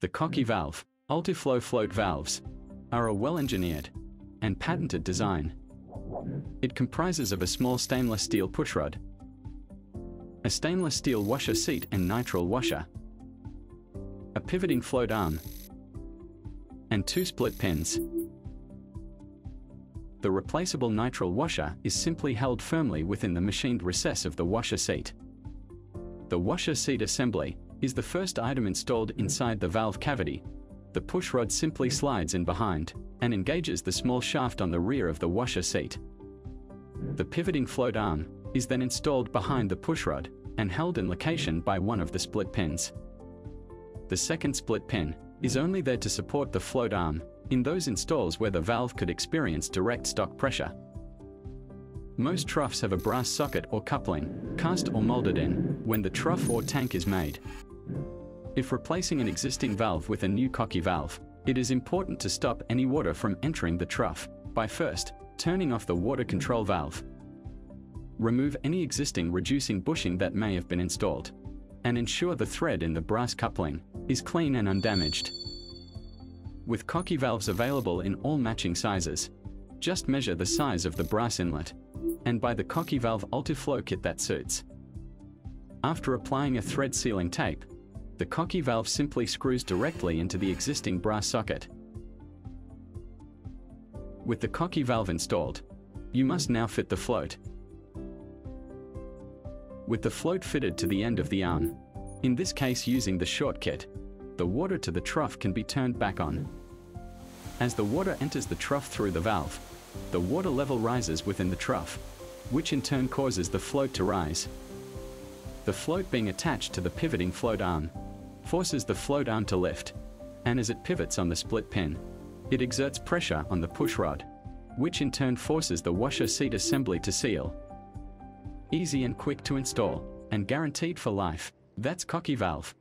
The Cocky valve, Ulti Flo float valves, are a well-engineered and patented design. It comprises of a small stainless steel pushrod, a stainless steel washer seat and nitrile washer, a pivoting float arm, and two split pins. The replaceable nitrile washer is simply held firmly within the machined recess of the washer seat. The washer seat assembly is the first item installed inside the valve cavity. The pushrod simply slides in behind and engages the small shaft on the rear of the washer seat. The pivoting float arm is then installed behind the pushrod and held in location by one of the split pins. The second split pin is only there to support the float arm in those installs where the valve could experience direct stock pressure. Most troughs have a brass socket or coupling, cast or molded in, when the trough or tank is made. If replacing an existing valve with a new cocky valve, it is important to stop any water from entering the trough by first turning off the water control valve. Remove any existing reducing bushing that may have been installed and ensure the thread in the brass coupling is clean and undamaged. With cocky valves available in all matching sizes, just measure the size of the brass inlet and buy the cocky valve Ulti Flo kit that suits. After applying a thread sealing tape, the cocky valve simply screws directly into the existing brass socket. With the cocky valve installed, you must now fit the float. With the float fitted to the end of the arm, in this case using the short kit, the water to the trough can be turned back on. As the water enters the trough through the valve, the water level rises within the trough, which in turn causes the float to rise. The float being attached to the pivoting float arm forces the float arm to lift, and as it pivots on the split pin, it exerts pressure on the push rod, which in turn forces the washer seat assembly to seal. Easy and quick to install, and guaranteed for life, that's Cocky Valve.